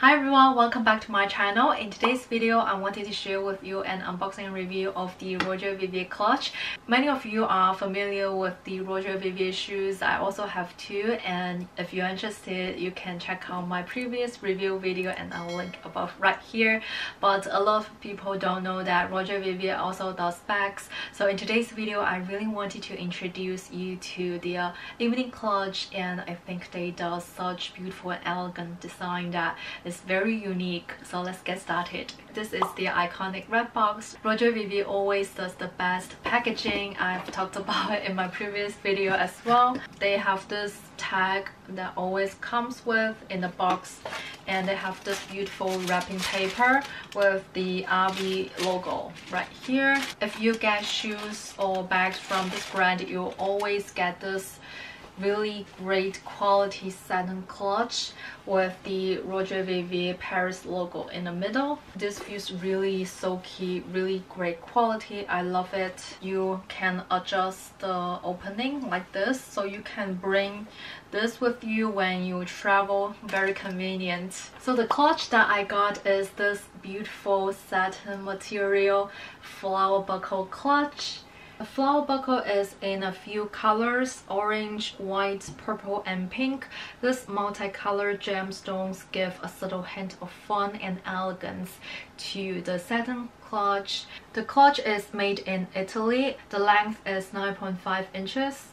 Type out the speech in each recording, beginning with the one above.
Hi everyone, welcome back to my channel. In today's video, I wanted to share with you an unboxing review of the Roger Vivier clutch. Many of you are familiar with the Roger Vivier shoes. I also have two and if you're interested, you can check out my previous review video and I'll link above right here. But a lot of people don't know that Roger Vivier also does bags. So in today's video, I really wanted to introduce you to their evening clutch and I think they do such beautiful and elegant design that it's very unique, so let's get started. This is the iconic red box. Roger Vivier always does the best packaging. I've talked about it in my previous video as well. They have this tag that always comes with in the box and they have this beautiful wrapping paper with the RV logo right here. If you get shoes or bags from this brand, you always get this really great quality satin clutch with the Roger Vivier Paris logo in the middle. This feels really silky, really great quality. I love it. You can adjust the opening like this so you can bring this with you when you travel. Very convenient. So the clutch that I got is this beautiful satin material flower buckle clutch the flower buckle is in a few colors, orange, white, purple, and pink. These multicolored gemstones give a subtle hint of fun and elegance to the satin clutch. The clutch is made in Italy. The length is 9.5 inches.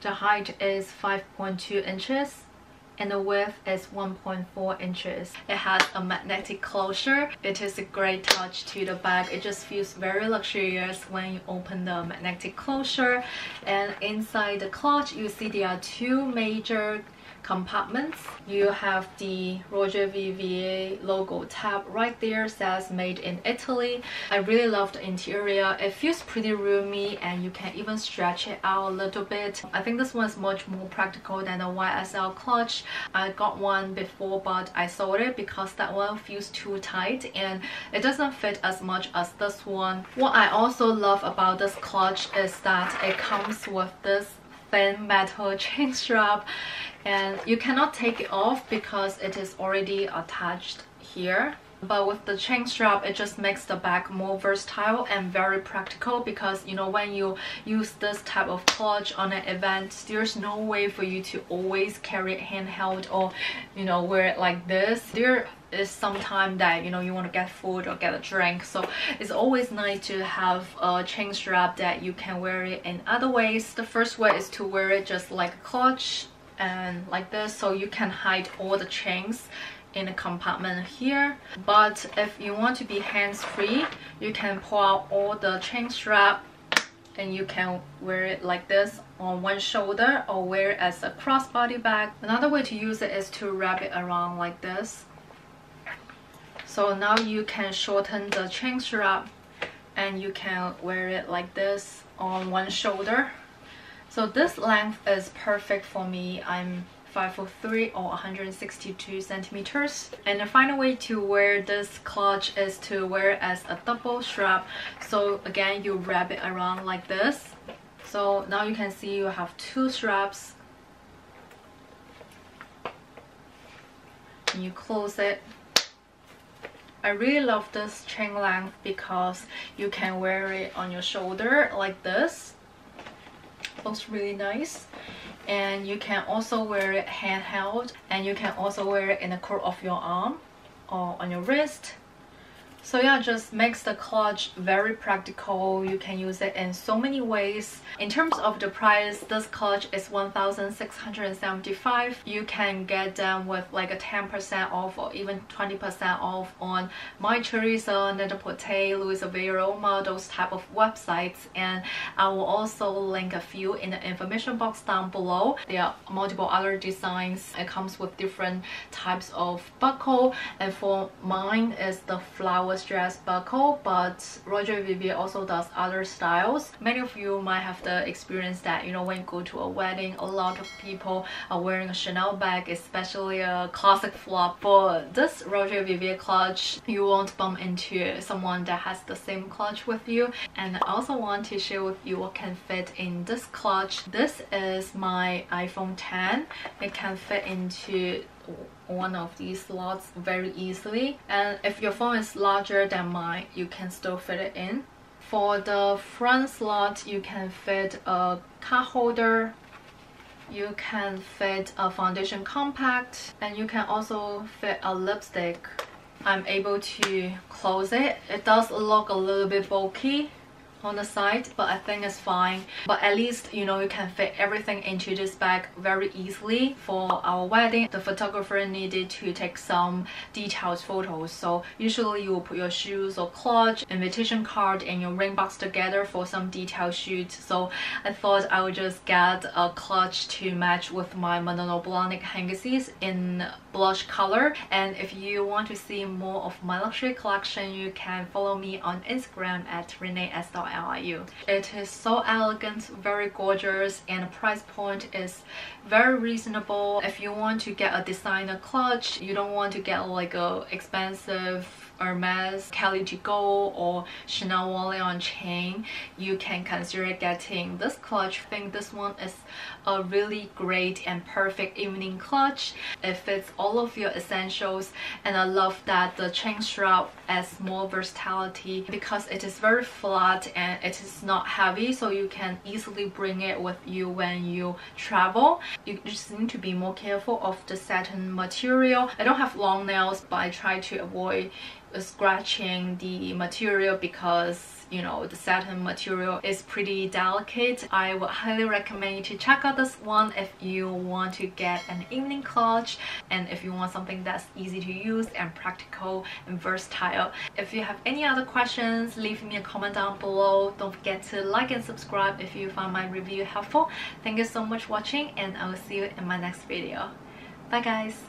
The height is 5.2 inches and the width is 1.4 inches. It has a magnetic closure. It is a great touch to the bag. It just feels very luxurious when you open the magnetic closure. And inside the clutch, you see there are two major compartments. You have the Roger Vivier logo tab right there says made in Italy. I really love the interior. It feels pretty roomy and you can even stretch it out a little bit. I think this one is much more practical than the YSL clutch. I got one before but I sold it because that one feels too tight and it doesn't fit as much as this one. What I also love about this clutch is that it comes with this thin metal chain strap and you cannot take it off because it is already attached here. But with the chain strap it just makes the bag more versatile and very practical because you know when you use this type of clutch on an event there's no way for you to always carry it handheld or you know wear it like this. There is sometime that you know you want to get food or get a drink. So it's always nice to have a chain strap that you can wear it in other ways. The first way is to wear it just like a clutch and like this so you can hide all the chains in a compartment here. But if you want to be hands-free you can pull out all the chain strap and you can wear it like this on one shoulder or wear it as a crossbody bag. Another way to use it is to wrap it around like this so now you can shorten the chain strap and you can wear it like this on one shoulder so this length is perfect for me. I'm 5 foot 3 or 162 centimeters. And the final way to wear this clutch is to wear it as a double strap. So again, you wrap it around like this. So now you can see you have two straps. And you close it I really love this chain length because you can wear it on your shoulder like this. Looks really nice. And you can also wear it handheld and you can also wear it in the curve of your arm or on your wrist so yeah, just makes the clutch very practical. You can use it in so many ways. In terms of the price, this clutch is 1675 You can get them with like a 10% off or even 20% off on Mytheresa, Net-a-Porter, LuisaViaRoma, those type of websites. And I will also link a few in the information box down below. There are multiple other designs. It comes with different types of buckle. And for mine is the flower strass buckle but Roger Vivier also does other styles. Many of you might have the experience that you know when you go to a wedding a lot of people are wearing a Chanel bag especially a classic flap. For this Roger Vivier clutch you won't bump into someone that has the same clutch with you and I also want to share with you what can fit in this clutch. This is my iPhone 10. It can fit into one of these slots very easily. And if your phone is larger than mine you can still fit it in. For the front slot you can fit a card holder. You can fit a foundation compact. And you can also fit a lipstick. I'm able to close it. It does look a little bit bulky on the side but I think it's fine. But at least you know you can fit everything into this bag very easily for our wedding. The photographer needed to take some detailed photos. So usually you will put your shoes or clutch invitation card and your ring box together for some detailed shoot so I thought I would just get a clutch to match with my Manolo Blahnik Hangisis in blush color. And if you want to see more of my luxury collection you can follow me on Instagram at liu. It is so elegant, very gorgeous, and the price point is very reasonable. If you want to get a designer clutch, you don't want to get like a expensive Hermes, Kelly Go or Chanel wallet on chain, you can consider getting this clutch. I think this one is a really great and perfect evening clutch. It fits all of your essentials and I love that the chain strap has more versatility because it is very flat and it is not heavy so you can easily bring it with you when you travel. You just need to be more careful of the satin material. I don't have long nails but I try to avoid scratching the material because you know the satin material is pretty delicate. I would highly recommend you to check out this one if you want to get an evening clutch and if you want something that's easy to use and practical and versatile. If you have any other questions leave me a comment down below. Don't forget to like and subscribe if you found my review helpful. Thank you so much for watching and i will see you in my next video. Bye guys